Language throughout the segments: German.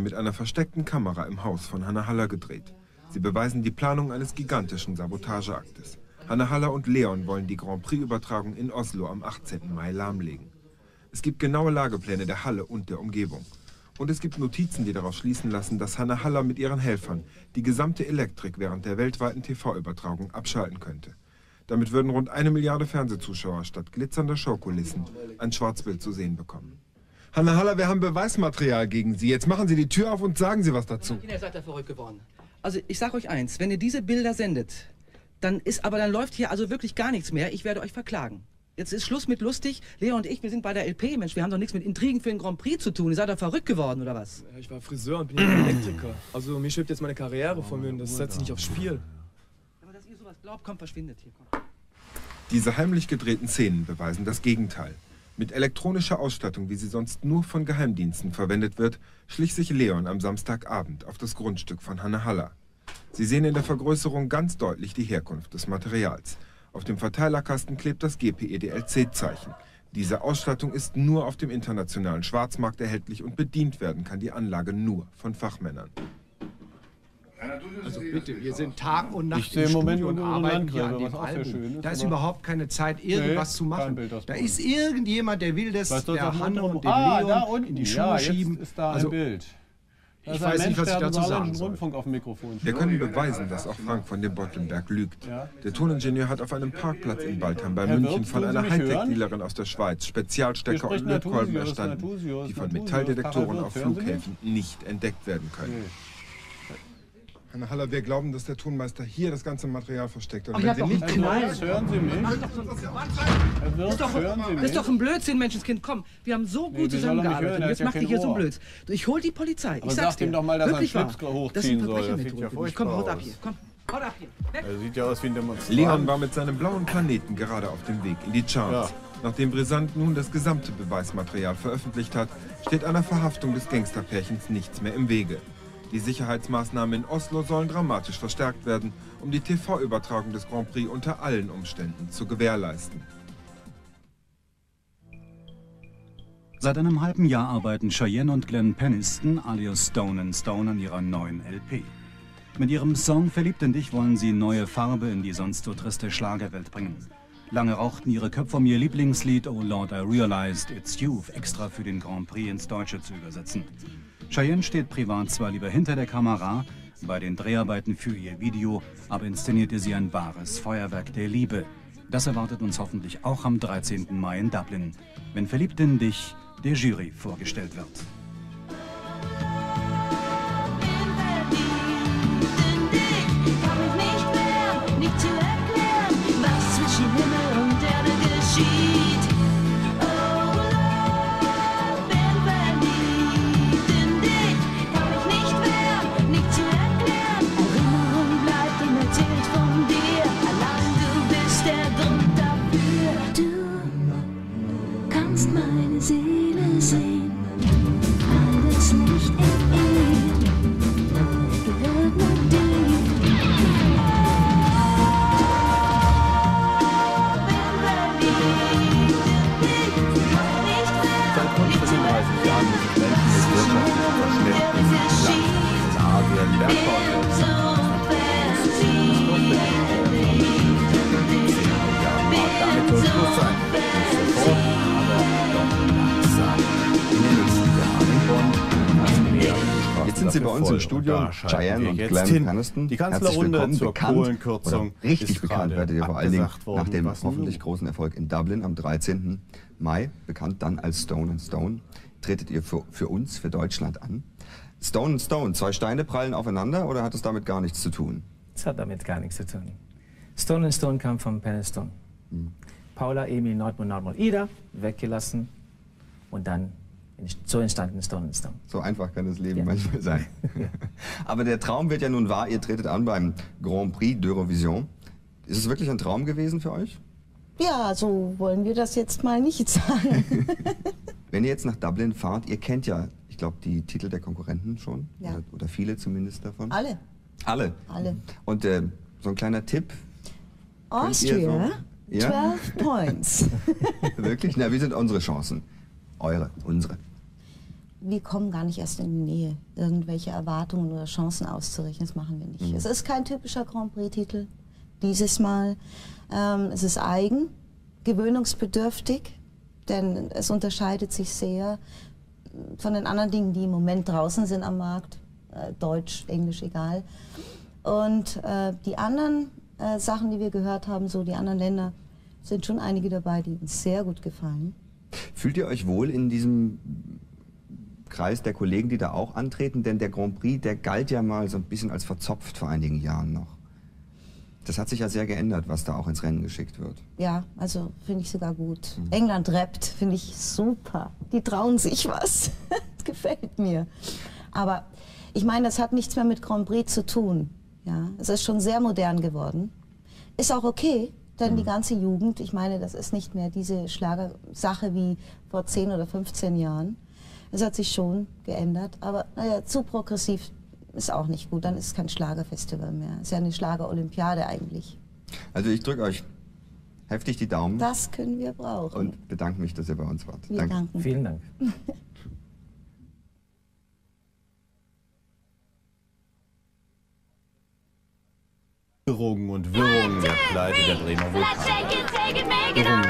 mit einer versteckten Kamera im Haus von Hanna Haller gedreht. Sie beweisen die Planung eines gigantischen Sabotageaktes. Hanna Haller und Leon wollen die Grand Prix-Übertragung in Oslo am 18. Mai lahmlegen. Es gibt genaue Lagepläne der Halle und der Umgebung. Und es gibt Notizen, die darauf schließen lassen, dass Hanna Haller mit ihren Helfern die gesamte Elektrik während der weltweiten TV-Übertragung abschalten könnte. Damit würden rund eine Milliarde Fernsehzuschauer statt glitzernder Showkulissen ein Schwarzbild zu sehen bekommen. Hanna Haller, wir haben Beweismaterial gegen Sie. Jetzt machen Sie die Tür auf und sagen Sie was dazu. Ihr seid da verrückt geworden. Also ich sage euch eins, wenn ihr diese Bilder sendet, dann ist, aber dann läuft hier also wirklich gar nichts mehr. Ich werde euch verklagen. Jetzt ist Schluss mit lustig. Lea und ich, wir sind bei der LP, Mensch, wir haben doch nichts mit Intrigen für den Grand Prix zu tun. Ihr seid doch verrückt geworden, oder was? Ich war Friseur und bin Elektriker. Also mir schwebt jetzt meine Karriere von mir und das setze ich nicht aufs Spiel. Aber dass ihr sowas glaubt, kommt, verschwindet hier. Komm. Diese heimlich gedrehten Szenen beweisen das Gegenteil. Mit elektronischer Ausstattung, wie sie sonst nur von Geheimdiensten verwendet wird, schlich sich Leon am Samstagabend auf das Grundstück von Hanne Haller. Sie sehen in der Vergrößerung ganz deutlich die Herkunft des Materials. Auf dem Verteilerkasten klebt das GPEDLC-Zeichen. Diese Ausstattung ist nur auf dem internationalen Schwarzmarkt erhältlich und bedient werden kann die Anlage nur von Fachmännern. Also bitte, wir sind Tag und Nacht Ich im im Moment Studio und arbeiten hier an dem Album. schön ist, da ist überhaupt keine Zeit, irgendwas Nee, zu machen. Bild, Da ist irgendjemand, der will das Was soll der das Hanne und dem ah, Leon da unten. in die Schuhe ja, schieben. Ist da also, ein Bild. Da ich weiß Mensch, nicht, was ich dazu den sagen soll. Rundfunk auf dem Mikrofon. Wir können beweisen, dass auch Frank von dem Bottenberg lügt. Ja. Der Toningenieur hat auf einem Parkplatz in Baldheim bei Herr München Wirtz, von einer? Hightech-Dealerin aus der Schweiz Spezialstecker und Lötkolben erstanden, die von Metalldetektoren auf Flughäfen nicht entdeckt werden können. Hanna Haller, wir glauben, dass der Tonmeister hier das ganze Material versteckt hat. Ach, habt doch einen Herr Knall. Wirtz, hören Sie mich? Herr Wirtz, Das ist doch, hören Sie mich? ist doch ein Blödsinn, Menschenskind. Komm, wir haben so Nee, gut nicht hören, zusammengearbeitet. Und jetzt ja macht ihr hier so ein Ohr. Blöds. Ich hol die Polizei. Aber ich sag's ihm dir. doch mal, dass er Wirklich einen. Schlips hochziehen Das sind soll. Das sieht ja. Komm, furchtbar haut ab aus. hier. Komm, haut ab hier. Weg. Er sieht ja aus wie ein Demonstrant. Leon war mit seinem blauen Planeten gerade auf dem Weg in die Charts. Ja. Nachdem Brisant nun das gesamte Beweismaterial veröffentlicht hat, steht einer Verhaftung des Gangsterpärchens nichts mehr im Wege. Die Sicherheitsmaßnahmen in Oslo sollen dramatisch verstärkt werden, um die TV-Übertragung des Grand Prix unter allen Umständen zu gewährleisten. Seit einem halben Jahr arbeiten Cheyenne und Glenn Peniston alias Stone Stone an ihrer neuen LP. Mit ihrem Song Verliebt in dich wollen sie neue Farbe in die sonst so triste Schlagerwelt bringen. Lange rauchten ihre Köpfe um ihr Lieblingslied Oh Lord I Realized It's You extra für den Grand Prix ins Deutsche zu übersetzen. Cheyenne steht privat zwar lieber hinter der Kamera, bei den Dreharbeiten für ihr Video, aber inszenierte sie ein wahres Feuerwerk der Liebe. Das erwartet uns hoffentlich auch am 13. Mai in Dublin, wenn Verliebt in dich der Jury vorgestellt wird. Sind Sie bei uns im Studio. Cheyenne und Glenn hin. Peniston. Die Herzlich Kanzlerrunde willkommen. zur bekannt, Kohlenkürzung richtig ist bekannt werdet ihr vor allen Dingen nach dem hoffentlich großen Erfolg in Dublin am 13. Mai, bekannt dann als Stone and Stone, tretet ihr für, für uns, für Deutschland an. Stone and Stone, zwei Steine prallen aufeinander oder hat es damit gar nichts zu tun? Das hat damit gar nichts zu tun. Stone and Stone kam von Pen and Stone. Paula, Emil, Nordmund, Nordmund, Ida weggelassen und dann so entstanden Stone and Stone. So einfach kann das Leben Ja. manchmal sein. Aber der Traum wird ja nun wahr, ihr tretet an beim Grand Prix d'Eurovision. Ist es wirklich ein Traum gewesen für euch? Ja, so wollen wir das jetzt mal nicht sagen. Wenn ihr jetzt nach Dublin fahrt, ihr kennt ja, ich glaube, die Titel der Konkurrenten schon. Ja. Oder, oder viele zumindest davon. Alle, Alle. alle. Und äh, so ein kleiner Tipp, Austria, so- Ja? 12 points. wirklich? Na, wie sind unsere Chancen? Eure, unsere. Wir kommen gar nicht erst in die Nähe, irgendwelche Erwartungen oder Chancen auszurichten. Das machen wir nicht. Mhm. Es ist kein typischer Grand Prix-Titel dieses Mal. Ähm, es ist eigen, gewöhnungsbedürftig, denn es unterscheidet sich sehr von den anderen Dingen, die im Moment draußen sind am Markt. Äh, Deutsch, Englisch, egal. Und äh, die anderen äh, Sachen, die wir gehört haben, so die anderen Länder, sind schon einige dabei, die uns sehr gut gefallen. Fühlt ihr euch wohl in diesem Kreis der Kollegen, die da auch antreten? Denn der Grand Prix, der galt ja mal so ein bisschen als verzopft vor einigen Jahren noch. Das hat sich ja sehr geändert, was da auch ins Rennen geschickt wird. Ja, also finde ich sogar gut. England rappt, finde ich super. Die trauen sich was. das gefällt mir. Aber ich meine, das hat nichts mehr mit Grand Prix zu tun. Ja, es ist schon sehr modern geworden. Ist auch okay, denn die ganze Jugend, ich meine, das ist nicht mehr diese Schlagersache wie vor 10 oder 15 Jahren. Es hat sich schon geändert, aber naja, zu progressiv ist auch nicht gut. Dann ist es kein Schlagerfestival mehr. Ist ja eine Schlagerolympiade eigentlich. Also ich drücke euch heftig die Daumen Das können wir brauchen. und bedanke mich, dass ihr bei uns wart. Wir Danke. danken. Vielen Dank. Wirrungen und Wirrungen der Pleite der Bremer Vulkan. Irrungen,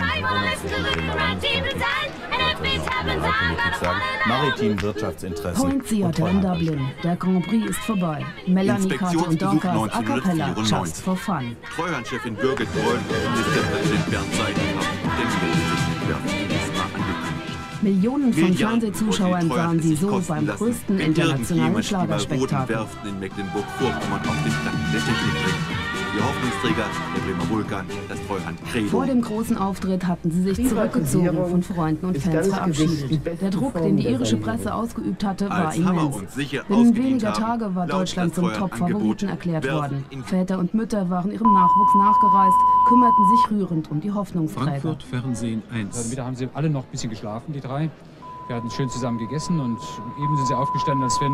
Maritim Wirtschaftsinteressen. Point Theater in Dublin. Der Grand Prix ist vorbei. Melanie, Kati und Dorcas a cappella, just for fun. Treuhandchefin Birgit Bernd haben den Weltentwerfen diesmal angekündigt. Millionen von Milliarden Fernsehzuschauern sahen die sie so beim größten internationalen die Schlagerspektakel. Werften in Mecklenburg-Vorpommern auf den Platten der Technik bringt. Die Hoffnungsträger, der Bremer Vulkan, das Treuhand Credo. Vor dem großen Auftritt hatten sie sich zurückgezogen, von Freunden und Fans verabschiedet. Der Druck, den die irische. Presse ausgeübt hatte, war Als immens. und sicher Binnen weniger Tage war Deutschland zum Top-Favoriten erklärt worden. Väter und Mütter waren ihrem Nachwuchs nachgereist, kümmerten sich rührend um die Hoffnungsträger. Frankfurt Fernsehen 1. Wieder haben sie alle noch ein bisschen geschlafen, die drei. Wir hatten schön zusammen gegessen und eben sind sie aufgestanden, als wenn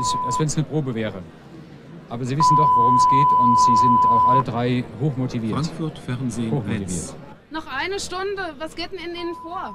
es, als wenn es eine Probe wäre. Aber sie wissen doch, worum es geht und sie sind auch alle drei hochmotiviert. Frankfurt Fernsehen hochmotiviert. 1. Noch eine Stunde. Was geht denn in Ihnen vor?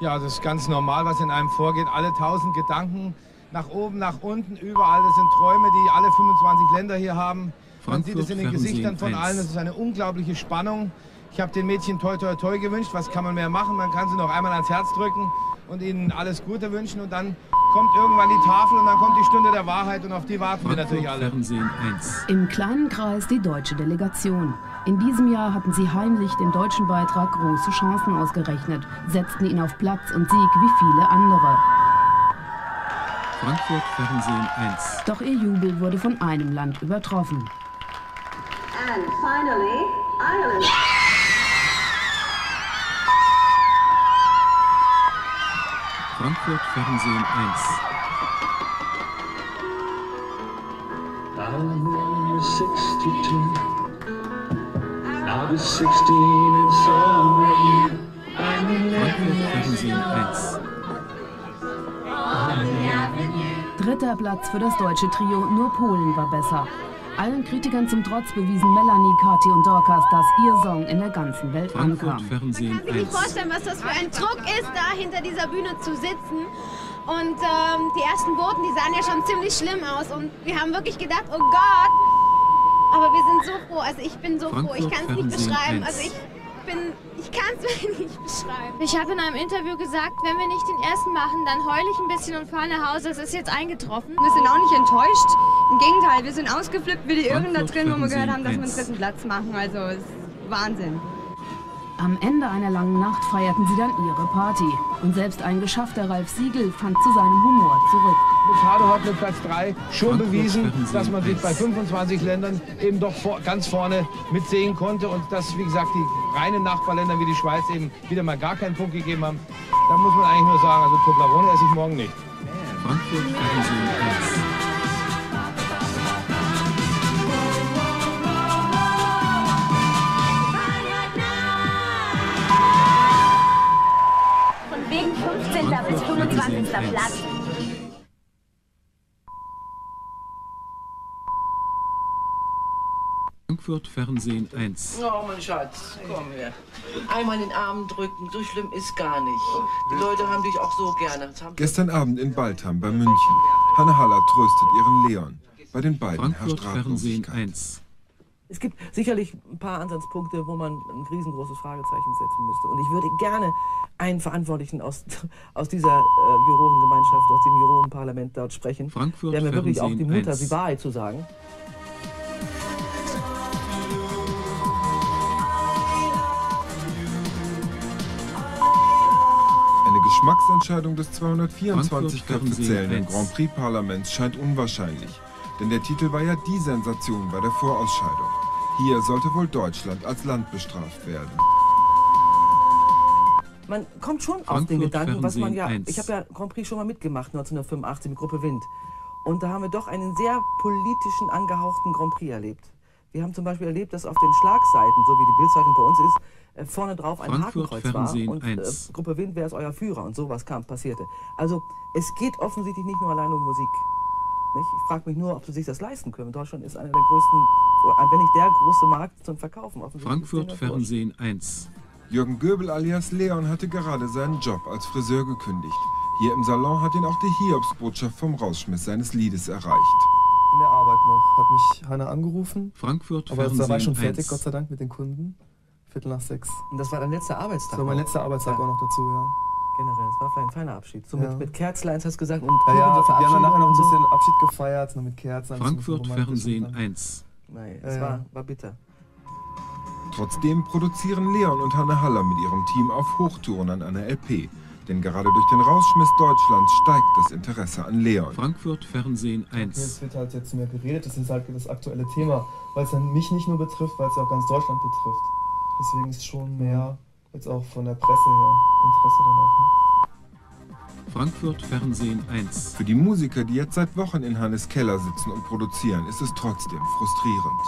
Ja, das ist ganz normal, was in einem vorgeht. Alle tausend Gedanken nach oben, nach unten, überall. Das sind Träume, die alle 25 Länder hier haben. Man sieht es in den Fernsehen Gesichtern von 1. allen. Das ist eine unglaubliche Spannung. Ich habe den Mädchen toi toi toi gewünscht. Was kann man mehr machen? Man kann sie noch einmal ans Herz drücken und ihnen alles Gute wünschen. Und dann kommt irgendwann die Tafel und dann kommt die Stunde der Wahrheit. Und auf die warten wir natürlich alle. Fernsehen 1. Im kleinen Kreis die deutsche Delegation. In diesem Jahr hatten sie heimlich dem deutschen Beitrag große Chancen ausgerechnet, setzten ihn auf Platz und Sieg wie viele andere. Frankfurt Fernsehen 1. Doch ihr Jubel wurde von einem Land übertroffen. And finally, Ireland. Frankfurt Fernsehen 1. I'm only 62. I was 16 and so were you. I'm Frankfurt Fernsehen 1. Dritter Platz für das deutsche Trio, nur Polen war besser. Allen Kritikern zum Trotz bewiesen Melanie, Kathi und Dorcas, dass ihr Song in der ganzen Welt Frankfurt ankam. Fernsehen Kann sich nicht vorstellen, was das für ein Druck ist, da hinter dieser Bühne zu sitzen. Und ähm, die ersten Boten, die sahen ja schon ziemlich schlimm aus. Und wir haben wirklich gedacht, oh Gott. Aber wir sind so froh. Also ich bin so froh. Ich Frankfurt kann es nicht beschreiben. 1. Also ich bin, ich kann es nicht beschreiben. Ich habe in einem Interview gesagt, wenn wir nicht den ersten machen, dann heule ich ein bisschen und fahre nach Hause. Es ist jetzt eingetroffen. Wir sind auch nicht enttäuscht. Im Gegenteil, wir sind ausgeflippt wie die Irren da drin, wo wir gehört haben, dass wir einen dritten Platz machen. Also es ist Wahnsinn. Am Ende einer langen Nacht feierten sie dann ihre Party. Und selbst ein geschaffter Ralf Siegel fand zu seinem Humor zurück. Mit Hadehot mit Platz 3 schon Frankfurt bewiesen, dass man sich bei 25 Ländern eben doch vor, ganz vorne mitsehen konnte und dass, wie gesagt, die reinen Nachbarländer wie die Schweiz eben wieder mal gar keinen Punkt gegeben haben. Da muss man eigentlich nur sagen, also Toblerone esse ich morgen nicht. Frankfurt 25. Platz. Frankfurt Fernsehen 1. Oh, mein Schatz, komm her. Einmal in den Arm drücken, so schlimm ist gar nicht. Die Leute haben dich auch so gerne. Gestern Abend in Baltham bei München. Hanne Haller tröstet ihren Leon. Bei den beiden Frankfurt herrscht Fernsehen Ratlosigkeit. 1. Es gibt sicherlich ein paar Ansatzpunkte, wo man ein riesengroßes Fragezeichen setzen müsste. Und ich würde gerne einen Verantwortlichen aus, aus dieser äh, Jurorengemeinschaft, aus dem Jurorenparlament dort sprechen, Frankfurt der mir wirklich auch die Fernsehen Mut hat, 1. die Wahrheit zu sagen. Eine Geschmacksentscheidung des 224 Frankfurt Köpfe zählenden 1. Grand Prix-Parlaments scheint unwahrscheinlich. Denn der Titel war ja die Sensation bei der Vorausscheidung. Hier sollte wohl Deutschland als Land bestraft werden. Man kommt schon auf Frankfurt den Gedanken, was man ja. Fernsehen 1. Ich habe ja Grand Prix schon mal mitgemacht, 1985 mit Gruppe Wind. Und da haben wir doch einen sehr politischen, angehauchten Grand Prix erlebt. Wir haben zum Beispiel erlebt, dass auf den Schlagseiten, so wie die Bildzeitung bei uns ist, äh, vorne drauf ein Frankfurt Hakenkreuz war Fernsehen und äh, 1. Gruppe Wind, wer ist euer Führer und sowas kam, passierte. Also es geht offensichtlich nicht nur allein um Musik. Nicht? Ich frage mich nur, ob sie sich das leisten können. Deutschland ist einer der größten, äh, wenn nicht der große Markt zum Verkaufen. Frankfurt das. Fernsehen 1. Jürgen Göbel alias Leon hatte gerade seinen Job als Friseur gekündigt. Hier im Salon hat ihn auch die Hiobsbotschaft vom Rausschmiss seines Liedes erreicht. In der Arbeit noch. Hat mich Hanna angerufen. Frankfurt Aber da war ich Fernsehen schon fertig, 1. Gott sei Dank, mit den Kunden. Viertel nach sechs. Und das war dein letzter Arbeitstag? So, mein auch? letzter Arbeitstag Ja. auch noch dazu, ja. Generell, das war ein feiner Abschied. So Ja. mit, mit Kerzleins hast du gesagt und Ja, ja, zur wir haben dann nachher noch ein und so. bisschen Abschied gefeiert, noch mit Kerzen. bisschen Frankfurt Fernsehen und dann- 1. Nein, es war, war bitter. Trotzdem produzieren Leon und Hanne Haller mit ihrem Team auf Hochtouren an einer LP. Denn gerade durch den Rausschmiss Deutschlands steigt das Interesse an Leon. Frankfurt Fernsehen Okay, 1. Es wird halt jetzt mehr geredet, das ist halt das aktuelle Thema, weil es dann mich nicht nur betrifft, weil es ja auch ganz Deutschland betrifft. Deswegen ist schon mehr jetzt auch von der Presse her Interesse dann auch. Ne? Frankfurt Fernsehen 1. Für die Musiker, die jetzt seit Wochen in Hannes Keller sitzen und produzieren, ist es trotzdem frustrierend.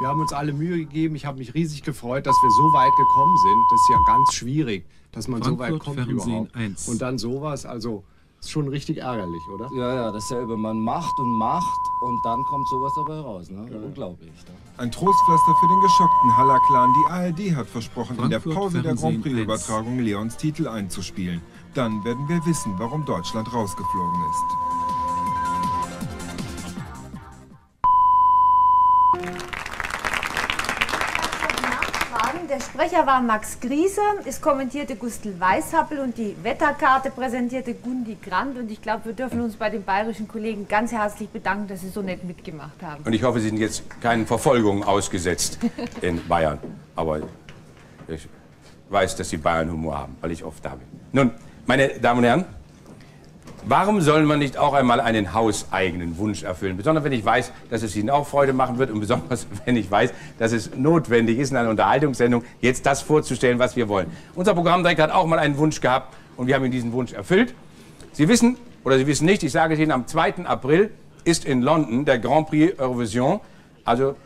Wir haben uns alle Mühe gegeben. Ich habe mich riesig gefreut, dass wir so weit gekommen sind. Das ist ja ganz schwierig, dass man so weit Frankfurt kommt Fernsehen überhaupt. 1. Und dann sowas, also ist schon richtig ärgerlich, oder? Ja, ja, dasselbe. Man macht und macht und dann kommt sowas dabei raus. Ne? Unglaublich. Ein Trostpflaster für den geschockten Haller-Clan. Die ARD hat versprochen, in der Frankfurt Pause der Grand Prix-Übertragung Leons Titel einzuspielen. Dann werden wir wissen, warum Deutschland rausgeflogen ist. Sprecher war Max Grieser, es kommentierte Gustl Weishappel und die Wetterkarte präsentierte Gundi Grant. Und ich glaube, wir dürfen uns bei den bayerischen Kollegen ganz herzlich bedanken, dass sie so nett mitgemacht haben. Und ich hoffe, Sie sind jetzt keinen Verfolgungen ausgesetzt in Bayern. Aber ich weiß, dass Sie Bayern-Humor haben, weil ich oft da bin. Nun, meine Damen und Herren, warum soll man nicht auch einmal einen hauseigenen Wunsch erfüllen? Besonders wenn ich weiß, dass es Ihnen auch Freude machen wird und besonders wenn ich weiß, dass es notwendig ist, in einer Unterhaltungssendung jetzt das vorzustellen, was wir wollen. Unser Programmdirektor hat auch mal einen Wunsch gehabt und wir haben ihm diesen Wunsch erfüllt. Sie wissen, oder Sie wissen nicht, ich sage es Ihnen, am 2. April ist in London der Grand Prix Eurovision, also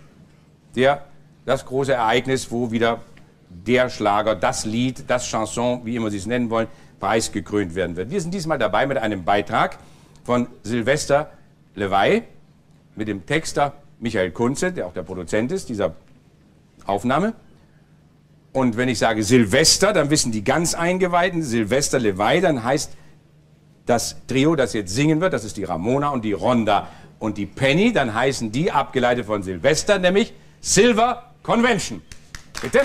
der, das große Ereignis, wo wieder der Schlager, das Lied, das Chanson, wie immer Sie es nennen wollen, preisgekrönt werden wird. Wir sind diesmal dabei mit einem Beitrag von Sylvester Levay, mit dem Texter Michael Kunze, der auch der Produzent ist dieser Aufnahme. Und wenn ich sage Silvester, dann wissen die ganz Eingeweihten, Silvester Levay, dann heißt das Trio, das jetzt singen wird, das ist die Ramona und die Ronda und die Penny, dann heißen die, abgeleitet von Silvester, nämlich Silver Convention. Bitte?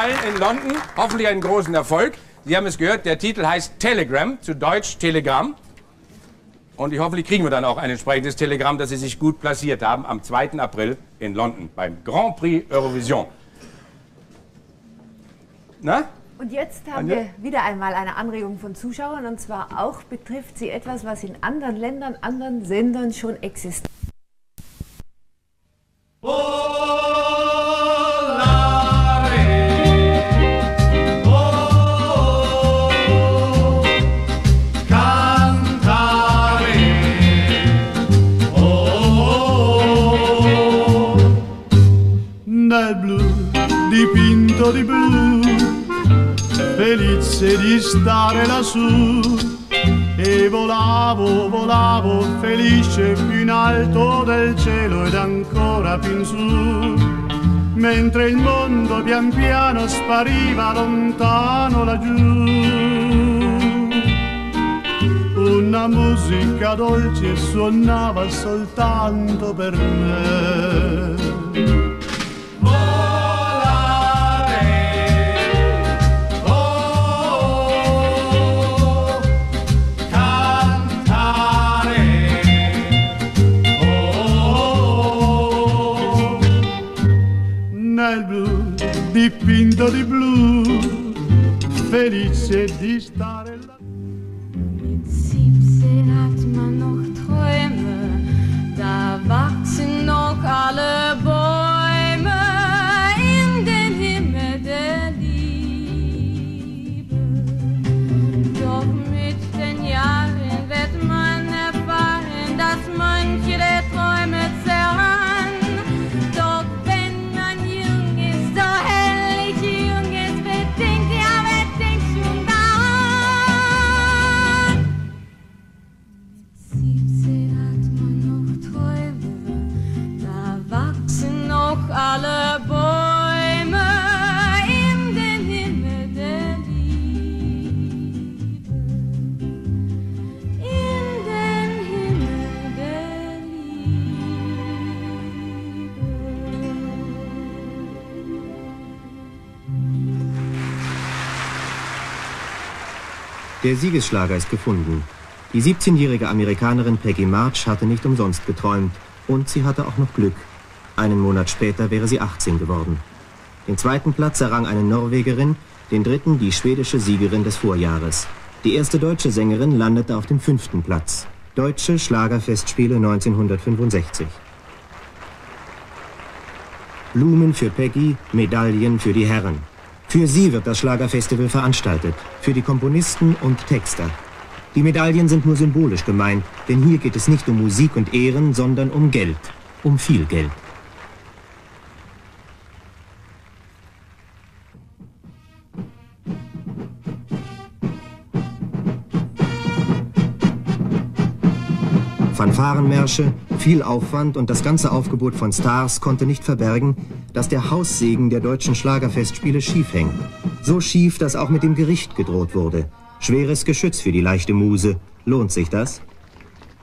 Allen in London hoffentlich einen großen Erfolg. Sie haben es gehört, der Titel heißt Telegram, zu Deutsch Telegramm. Und ich hoffentlich kriegen wir dann auch ein entsprechendes Telegramm, dass Sie sich gut platziert haben am 2. April in London beim Grand Prix Eurovision. Na? Und jetzt haben Anja? wir wieder einmal eine Anregung von Zuschauern und zwar auch betrifft sie etwas, was in anderen Ländern, anderen Sendern schon existiert. nel felice di stare lassù. E volavo, volavo felice più in alto del cielo ed ancora più in su, mentre il mondo pian piano spariva lontano laggiù. Una musica dolce suonava soltanto per me. Dipinto di blu, felice di stare là. Der Siegesschlager ist gefunden. Die 17-jährige Amerikanerin Peggy March hatte nicht umsonst geträumt und sie hatte auch noch Glück. Einen Monat später wäre sie 18 geworden. Den zweiten Platz errang eine Norwegerin, den dritten die schwedische Siegerin des Vorjahres. Die erste deutsche Sängerin landete auf dem fünften Platz. Deutsche Schlagerfestspiele 1965. Blumen für Peggy, Medaillen für die Herren. Für sie wird das Schlagerfestival veranstaltet, für die Komponisten und Texter. Die Medaillen sind nur symbolisch gemeint, denn hier geht es nicht um Musik und Ehren, sondern um Geld, um viel Geld. Fanfarenmärsche, viel Aufwand und das ganze Aufgebot von Stars konnte nicht verbergen, dass der Haussegen der deutschen Schlagerfestspiele schief hängt. So schief, dass auch mit dem Gericht gedroht wurde. Schweres Geschütz für die leichte Muse. Lohnt sich das?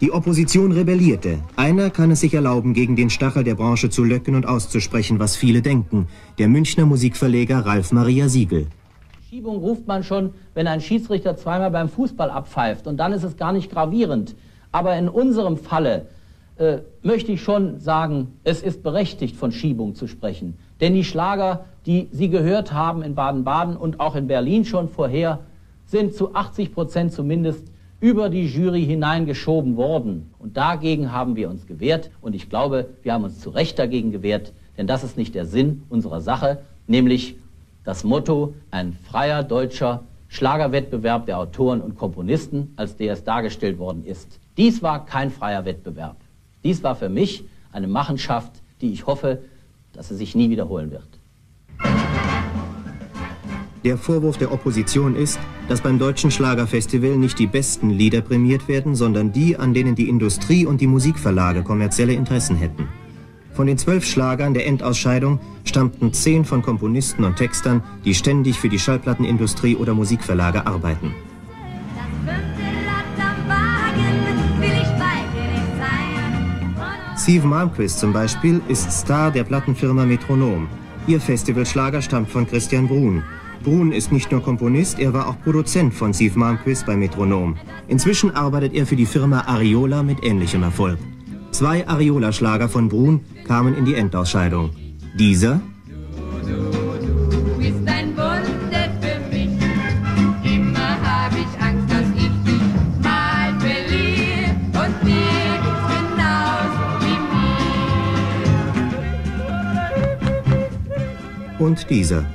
Die Opposition rebellierte. Einer kann es sich erlauben, gegen den Stachel der Branche zu löcken und auszusprechen, was viele denken. Der Münchner Musikverleger Ralf Maria Siegel. Schiebung ruft man schon, wenn ein Schiedsrichter zweimal beim Fußball abpfeift. Und dann ist es gar nicht gravierend. Aber in unserem Falle äh, möchte ich schon sagen, es ist berechtigt, von Schiebung zu sprechen. Denn die Schlager, die Sie gehört haben in Baden-Baden und auch in Berlin schon vorher, sind zu 80 Prozent zumindest über die Jury hineingeschoben worden. Und dagegen haben wir uns gewehrt. Und ich glaube, wir haben uns zu Recht dagegen gewehrt. Denn das ist nicht der Sinn unserer Sache, nämlich das Motto, ein freier deutscher Schlagerwettbewerb der Autoren und Komponisten, als der es dargestellt worden ist. Dies war kein freier Wettbewerb. Dies war für mich eine Machenschaft, die ich hoffe, dass sie sich nie wiederholen wird. Der Vorwurf der Opposition ist, dass beim deutschen Schlagerfestival nicht die besten Lieder prämiert werden, sondern die, an denen die Industrie und die Musikverlage kommerzielle Interessen hätten. Von den zwölf Schlagern der Endausscheidung stammten zehn von Komponisten und Textern, die ständig für die Schallplattenindustrie oder Musikverlage arbeiten. Steve Malmquist zum Beispiel ist Star der Plattenfirma Metronom. Ihr Festivalschlager stammt von Christian Brun. Brun ist nicht nur Komponist, er war auch Produzent von Steve Malmquist bei Metronom. Inzwischen arbeitet er für die Firma Ariola mit ähnlichem Erfolg. Zwei Ariola-Schlager von Brun kamen in die Endausscheidung. Dieser und dieser.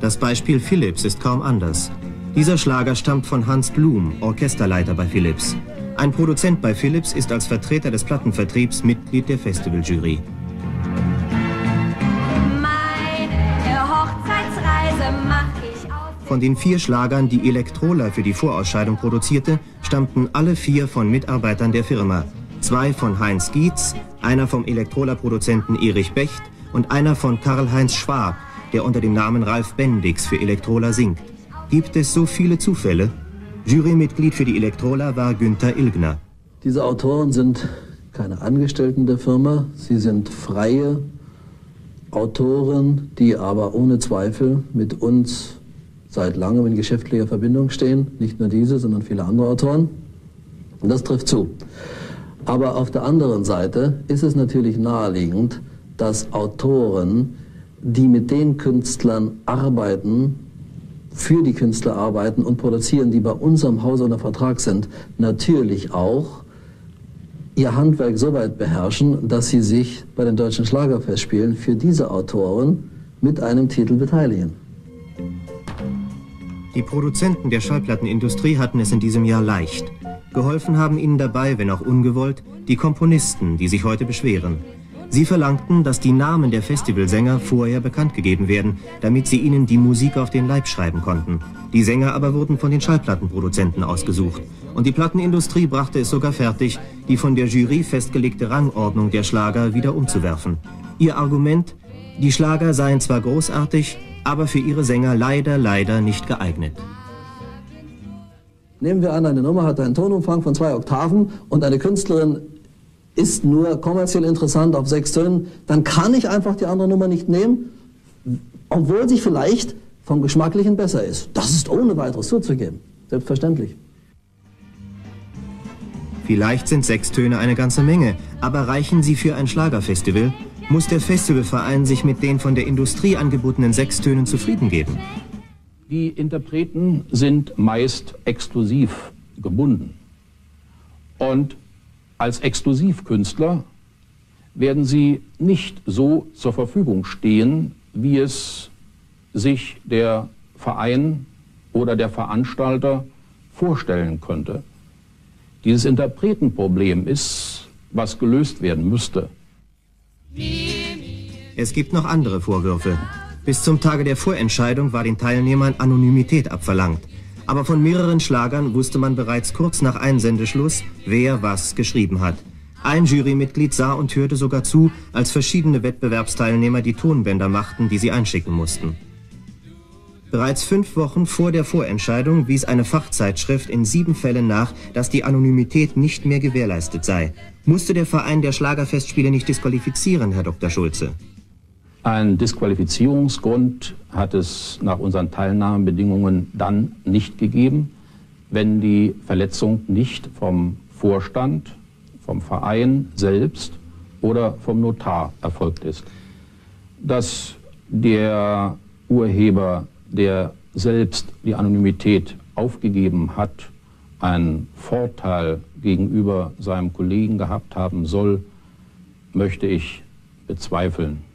Das Beispiel Philips ist kaum anders. Dieser Schlager stammt von Hans Blum, Orchesterleiter bei Philips. Ein Produzent bei Philips ist als Vertreter des Plattenvertriebs Mitglied der Festivaljury. Von den vier Schlagern, die Elektrola für die Vorausscheidung produzierte, stammten alle vier von Mitarbeitern der Firma. Zwei von Heinz Gietz, einer vom Elektrola-Produzenten Erich Becht und einer von Karl-Heinz Schwab, der unter dem Namen Ralf Bendix für Elektrola singt. Gibt es so viele Zufälle? Jurymitglied für die Elektrola war Günther Ilgner. Diese Autoren sind keine Angestellten der Firma, sie sind freie Autoren, die aber ohne Zweifel mit uns seit langem in geschäftlicher Verbindung stehen. Nicht nur diese, sondern viele andere Autoren. Und das trifft zu. Aber auf der anderen Seite ist es natürlich naheliegend, dass Autoren, die mit den Künstlern arbeiten, für die Künstler arbeiten und produzieren, die bei unserem Haus unter Vertrag sind, natürlich auch ihr Handwerk so weit beherrschen, dass sie sich bei den deutschen Schlagerfestspielen für diese Autoren mit einem Titel beteiligen. Die Produzenten der Schallplattenindustrie hatten es in diesem Jahr leicht. Geholfen haben ihnen dabei, wenn auch ungewollt, die Komponisten, die sich heute beschweren. Sie verlangten, dass die Namen der Festivalsänger vorher bekannt gegeben werden, damit sie ihnen die Musik auf den Leib schreiben konnten. Die Sänger aber wurden von den Schallplattenproduzenten ausgesucht. Und die Plattenindustrie brachte es sogar fertig, die von der Jury festgelegte Rangordnung der Schlager wieder umzuwerfen. Ihr Argument, die Schlager seien zwar großartig, aber für ihre Sänger leider, leider nicht geeignet. Nehmen wir an, eine Nummer hat einen Tonumfang von zwei Oktaven und eine Künstlerin ist nur kommerziell interessant auf sechs Tönen, dann kann ich einfach die andere Nummer nicht nehmen, obwohl sie vielleicht vom Geschmacklichen besser ist. Das ist ohne weiteres zuzugeben. Selbstverständlich. Vielleicht sind sechs Töne eine ganze Menge, aber reichen sie für ein Schlagerfestival? Muss der Festivalverein sich mit den von der Industrie angebotenen sechs Tönen zufrieden geben? Die Interpreten sind meist exklusiv gebunden. Und als Exklusivkünstler werden sie nicht so zur Verfügung stehen, wie es sich der Verein oder der Veranstalter vorstellen könnte. Dieses Interpretenproblem ist, was gelöst werden müsste. Es gibt noch andere Vorwürfe. Bis zum Tage der Vorentscheidung war den Teilnehmern Anonymität abverlangt. Aber von mehreren Schlagern wusste man bereits kurz nach Einsendeschluss, wer was geschrieben hat. Ein Jurymitglied sah und hörte sogar zu, als verschiedene Wettbewerbsteilnehmer die Tonbänder machten, die sie einschicken mussten. Bereits fünf Wochen vor der Vorentscheidung wies eine Fachzeitschrift in sieben Fällen nach, dass die Anonymität nicht mehr gewährleistet sei. Musste der Verein der Schlagerfestspiele nicht disqualifizieren, Herr Dr. Schulze? Ein Disqualifizierungsgrund hat es nach unseren Teilnahmebedingungen dann nicht gegeben, wenn die Verletzung nicht vom Vorstand, vom Verein selbst oder vom Notar erfolgt ist. Dass der Urheber, der selbst die Anonymität aufgegeben hat, einen Vorteil gegenüber seinem Kollegen gehabt haben soll, möchte ich bezweifeln.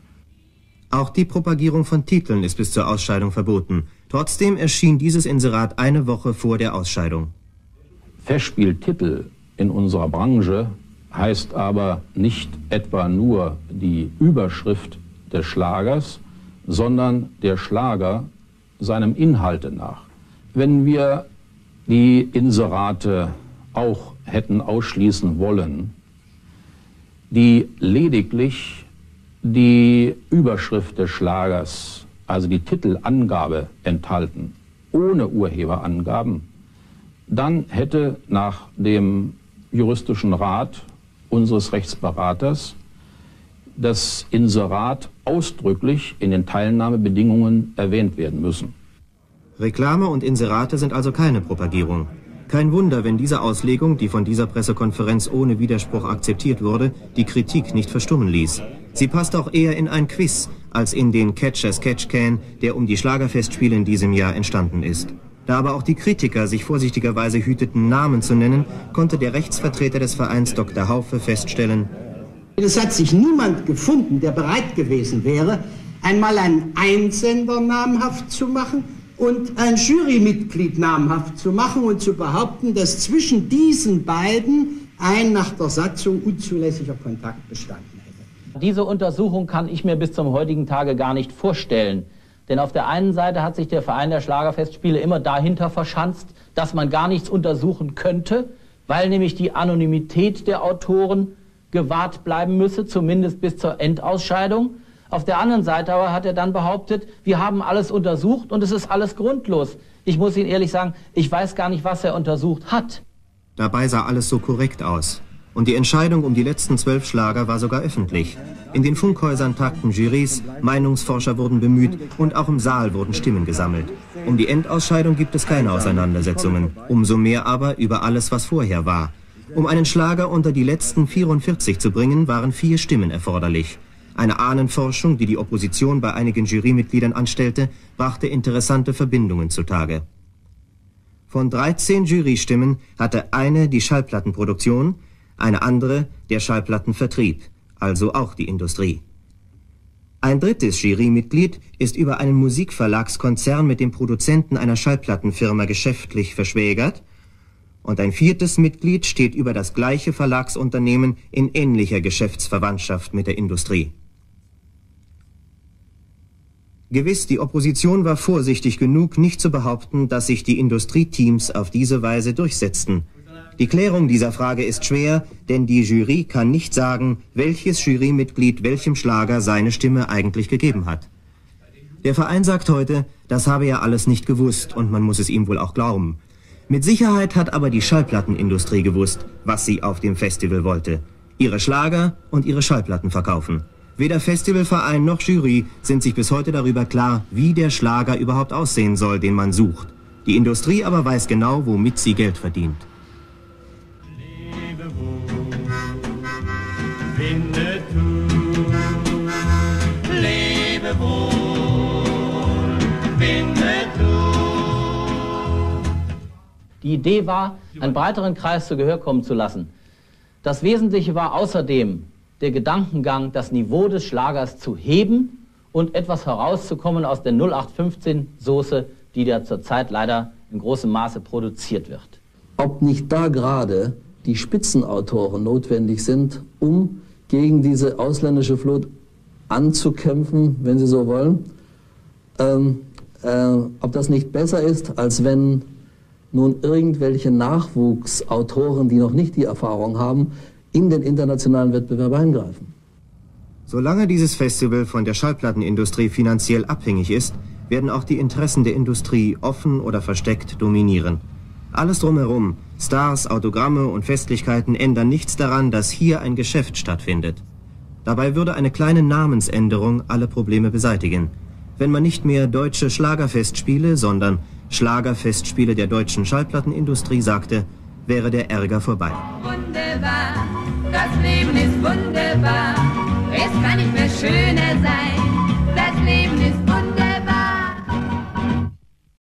Auch die Propagierung von Titeln ist bis zur Ausscheidung verboten. Trotzdem erschien dieses Inserat eine Woche vor der Ausscheidung. Festspieltitel in unserer Branche heißt aber nicht etwa nur die Überschrift des Schlagers, sondern der Schlager seinem Inhalte nach. Wenn wir die Inserate auch hätten ausschließen wollen, die lediglich die Überschrift des Schlagers, also die Titelangabe enthalten, ohne Urheberangaben, dann hätte nach dem juristischen Rat unseres Rechtsberaters das Inserat ausdrücklich in den Teilnahmebedingungen erwähnt werden müssen. Reklame und Inserate sind also keine Propagierung. Kein Wunder, wenn diese Auslegung, die von dieser Pressekonferenz ohne Widerspruch akzeptiert wurde, die Kritik nicht verstummen ließ. Sie passt auch eher in ein Quiz als in den Catch as Catch Can, der um die Schlagerfestspiele in diesem Jahr entstanden ist. Da aber auch die Kritiker sich vorsichtigerweise hüteten, Namen zu nennen, konnte der Rechtsvertreter des Vereins Dr. Haufe feststellen, Es hat sich niemand gefunden, der bereit gewesen wäre, einmal einen Einsender namhaft zu machen und ein Jurymitglied namhaft zu machen und zu behaupten, dass zwischen diesen beiden ein nach der Satzung unzulässiger Kontakt bestanden hätte. Diese Untersuchung kann ich mir bis zum heutigen Tage gar nicht vorstellen. Denn auf der einen Seite hat sich der Verein der Schlagerfestspiele immer dahinter verschanzt, dass man gar nichts untersuchen könnte, weil nämlich die Anonymität der Autoren gewahrt bleiben müsse, zumindest bis zur Endausscheidung. Auf der anderen Seite aber hat er dann behauptet, wir haben alles untersucht und es ist alles grundlos. Ich muss Ihnen ehrlich sagen, ich weiß gar nicht, was er untersucht hat. Dabei sah alles so korrekt aus. Und die Entscheidung um die letzten zwölf Schlager war sogar öffentlich. In den Funkhäusern tagten Jurys, Meinungsforscher wurden bemüht und auch im Saal wurden Stimmen gesammelt. Um die Endausscheidung gibt es keine Auseinandersetzungen. Umso mehr aber über alles, was vorher war. Um einen Schlager unter die letzten 44 zu bringen, waren vier Stimmen erforderlich. Eine Ahnenforschung, die die Opposition bei einigen Jurymitgliedern anstellte, brachte interessante Verbindungen zutage. Von 13 Jurystimmen hatte eine die Schallplattenproduktion, eine andere der Schallplattenvertrieb, also auch die Industrie. Ein drittes Jurymitglied ist über einen Musikverlagskonzern mit dem Produzenten einer Schallplattenfirma geschäftlich verschwägert und ein viertes Mitglied steht über das gleiche Verlagsunternehmen in ähnlicher Geschäftsverwandtschaft mit der Industrie. Gewiss, die Opposition war vorsichtig genug, nicht zu behaupten, dass sich die Industrieteams auf diese Weise durchsetzten. Die Klärung dieser Frage ist schwer, denn die Jury kann nicht sagen, welches Jurymitglied welchem Schlager seine Stimme eigentlich gegeben hat. Der Verein sagt heute, das habe er alles nicht gewusst und man muss es ihm wohl auch glauben. Mit Sicherheit hat aber die Schallplattenindustrie gewusst, was sie auf dem Festival wollte. Ihre Schlager und ihre Schallplatten verkaufen. Weder Festivalverein noch Jury sind sich bis heute darüber klar, wie der Schlager überhaupt aussehen soll, den man sucht. Die Industrie aber weiß genau, womit sie Geld verdient. Die Idee war, einen breiteren Kreis zu Gehör kommen zu lassen. Das Wesentliche war außerdem der Gedankengang, das Niveau des Schlagers zu heben und etwas herauszukommen aus der 0815-Soße, die da zurzeit leider in großem Maße produziert wird. ob nicht da gerade die Spitzenautoren notwendig sind, um gegen diese ausländische Flut anzukämpfen, wenn Sie so wollen. Ähm, äh, ob das nicht besser ist, als wenn nun irgendwelche Nachwuchsautoren, die noch nicht die Erfahrung haben, in den internationalen Wettbewerb eingreifen. Solange dieses Festival von der Schallplattenindustrie finanziell abhängig ist, werden auch die Interessen der Industrie offen oder versteckt dominieren. Alles drumherum, Stars, Autogramme und Festlichkeiten ändern nichts daran, dass hier ein Geschäft stattfindet. Dabei würde eine kleine Namensänderung alle Probleme beseitigen. Wenn man nicht mehr deutsche Schlagerfestspiele, sondern Schlagerfestspiele der deutschen Schallplattenindustrie sagte, wäre der Ärger vorbei. Wunderbar, das Leben ist wunderbar, es kann nicht mehr schöner sein, das Leben ist wunderbar.